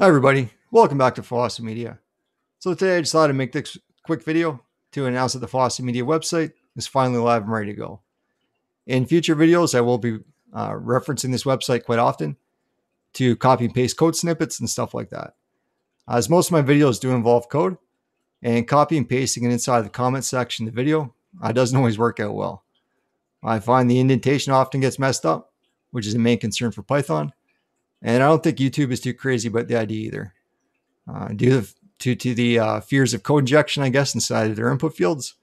Hi, everybody. Welcome back to Fossman Media. So today I decided to make this quick video to announce that the Fossman Media website is finally live and ready to go. In future videos, I will be uh, referencing this website quite often to copy and paste code snippets and stuff like that. As most of my videos do involve code, and copy and pasting it inside the comment section of the video uh, doesn't always work out well. I find the indentation often gets messed up, which is a main concern for Python and I don't think YouTube is too crazy about the idea either. Uh, due to, to the uh, fears of code injection, I guess, inside of their input fields,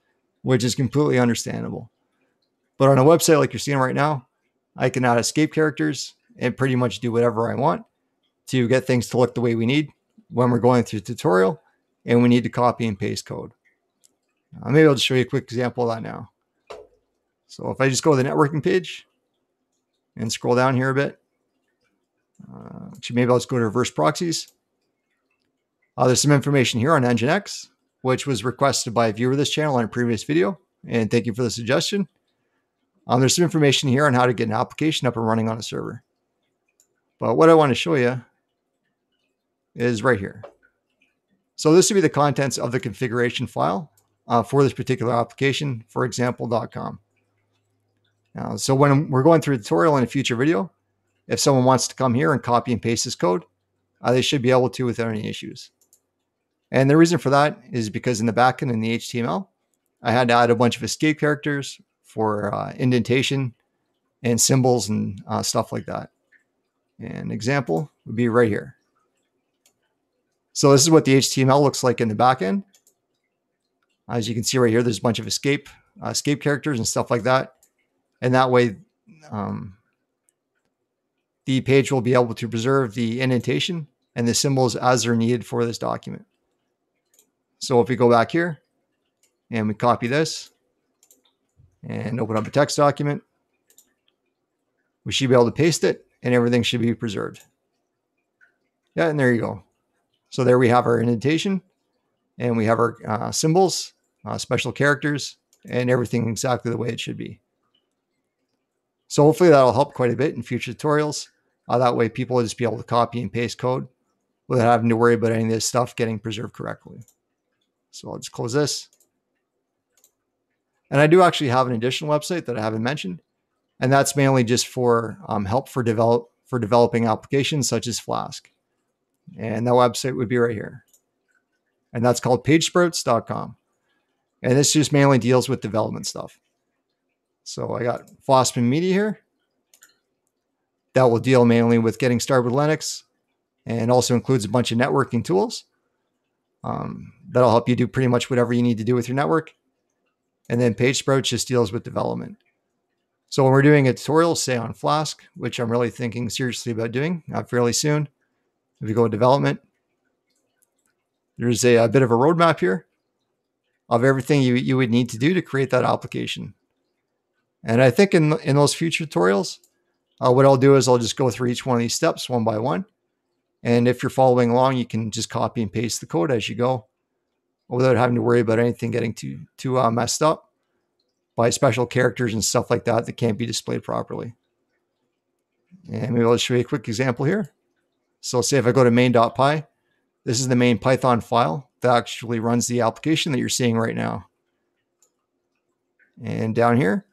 which is completely understandable. But on a website like you're seeing right now, I can add escape characters and pretty much do whatever I want to get things to look the way we need when we're going through the tutorial and we need to copy and paste code. Uh, maybe I'll just show you a quick example of that now. So if I just go to the networking page and scroll down here a bit, uh, actually, maybe I'll just go to reverse proxies. Uh, there's some information here on Nginx, which was requested by a viewer of this channel on a previous video. And thank you for the suggestion. Um, there's some information here on how to get an application up and running on a server. But what I want to show you is right here. So this would be the contents of the configuration file uh, for this particular application, for example.com. Now, so when we're going through a tutorial in a future video, if someone wants to come here and copy and paste this code, uh, they should be able to without any issues. And the reason for that is because in the backend in the HTML, I had to add a bunch of escape characters for uh, indentation and symbols and uh, stuff like that. An example would be right here. So this is what the HTML looks like in the backend. As you can see right here, there's a bunch of escape uh, escape characters and stuff like that. And that way, um, the page will be able to preserve the indentation and the symbols as they're needed for this document. So if we go back here and we copy this and open up a text document, we should be able to paste it and everything should be preserved. Yeah, and there you go. So there we have our indentation and we have our uh, symbols, uh, special characters, and everything exactly the way it should be. So hopefully that'll help quite a bit in future tutorials. Uh, that way, people will just be able to copy and paste code without having to worry about any of this stuff getting preserved correctly. So I'll just close this. And I do actually have an additional website that I haven't mentioned, and that's mainly just for um, help for develop for developing applications such as Flask. And that website would be right here. And that's called pagesprouts.com. And this just mainly deals with development stuff. So I got Fossman Media here that will deal mainly with getting started with Linux and also includes a bunch of networking tools. Um, that'll help you do pretty much whatever you need to do with your network. And then PageSprout just deals with development. So when we're doing a tutorial, say on Flask, which I'm really thinking seriously about doing uh, fairly soon, if we go to development, there's a, a bit of a roadmap here of everything you, you would need to do to create that application. And I think in, in those future tutorials, uh, what I'll do is I'll just go through each one of these steps one by one. And if you're following along, you can just copy and paste the code as you go without having to worry about anything getting too, too uh, messed up by special characters and stuff like that that can't be displayed properly. And maybe I'll show you a quick example here. So let's say if I go to main.py, this is the main Python file that actually runs the application that you're seeing right now. And down here,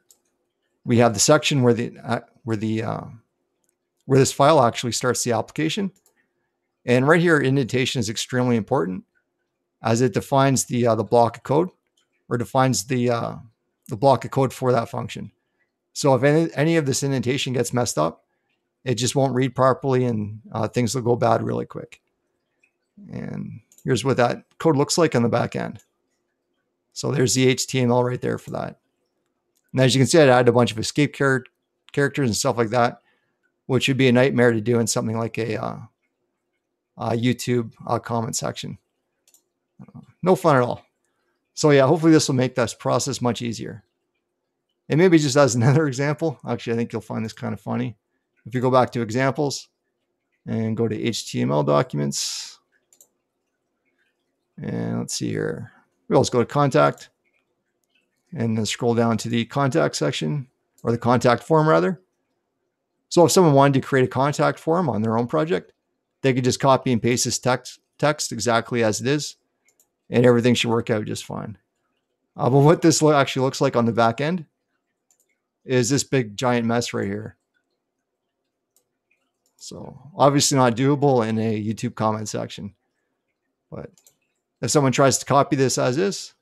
we have the section where the uh, where the uh, where this file actually starts the application. And right here, indentation is extremely important as it defines the uh, the block of code or defines the uh, the block of code for that function. So if any, any of this indentation gets messed up, it just won't read properly and uh, things will go bad really quick. And here's what that code looks like on the back end. So there's the HTML right there for that. And as you can see, I added a bunch of escape char- characters and stuff like that, which would be a nightmare to do in something like a, uh, a YouTube uh, comment section. No fun at all. So yeah, hopefully this will make this process much easier. And maybe just as another example, actually, I think you'll find this kind of funny. If you go back to examples and go to HTML documents, and let's see here, we'll just go to contact and then scroll down to the contact section or the contact form rather. So if someone wanted to create a contact form on their own project, they could just copy and paste this text text exactly as it is, and everything should work out just fine. Uh, but what this actually looks like on the back end is this big giant mess right here. So obviously not doable in a YouTube comment section. But if someone tries to copy this as is,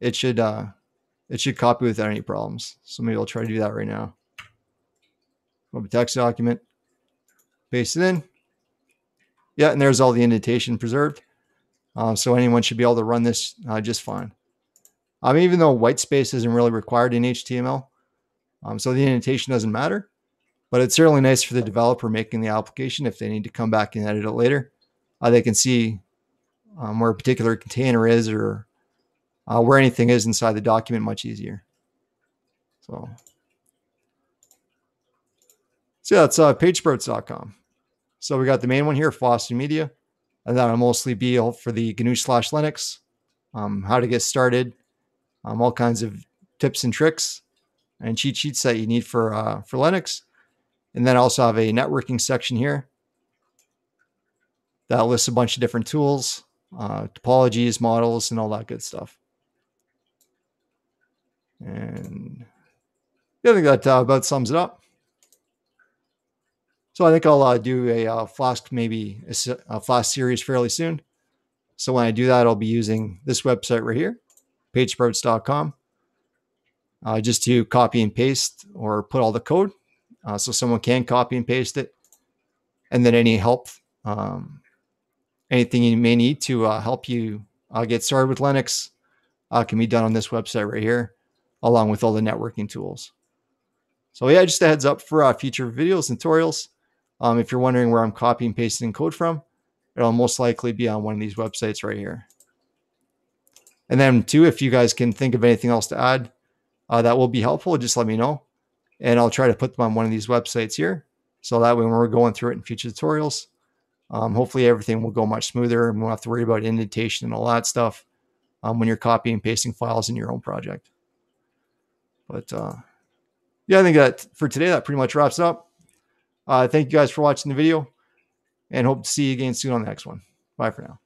it should uh, it should copy without any problems. So maybe I'll try to do that right now. A text document, paste it in. Yeah, and there's all the indentation preserved. Uh, so anyone should be able to run this uh, just fine. Um, even though white space isn't really required in HTML, um, so the indentation doesn't matter, but it's certainly nice for the developer making the application if they need to come back and edit it later. Uh, they can see um, where a particular container is or uh, where anything is inside the document much easier. So, so yeah, that's uh. So we got the main one here, Fossman Media, and that'll mostly be for the GNU slash Linux, um, how to get started, um, all kinds of tips and tricks and cheat sheets that you need for uh, for Linux. And then I also have a networking section here that lists a bunch of different tools, uh, topologies, models, and all that good stuff. And I think that uh, about sums it up. So I think I'll uh, do a uh, Flask, maybe a, a Flask series fairly soon. So when I do that, I'll be using this website right here, pagesprouts.com, uh, just to copy and paste or put all the code uh, so someone can copy and paste it. And then any help, um, anything you may need to uh, help you uh, get started with Linux uh, can be done on this website right here, along with all the networking tools. So yeah, just a heads up for uh, future videos and tutorials. Um, if you're wondering where I'm copying and pasting code from, it'll most likely be on one of these websites right here. And then two, if you guys can think of anything else to add, uh, that will be helpful. Just let me know. And I'll try to put them on one of these websites here. So that way, when we're going through it in future tutorials, um, hopefully everything will go much smoother and we won't have to worry about indentation and all that stuff um, when you're copying and pasting files in your own project. But uh, yeah, I think that for today, that pretty much wraps up. Uh, thank you guys for watching the video and hope to see you again soon on the next one. Bye for now.